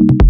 you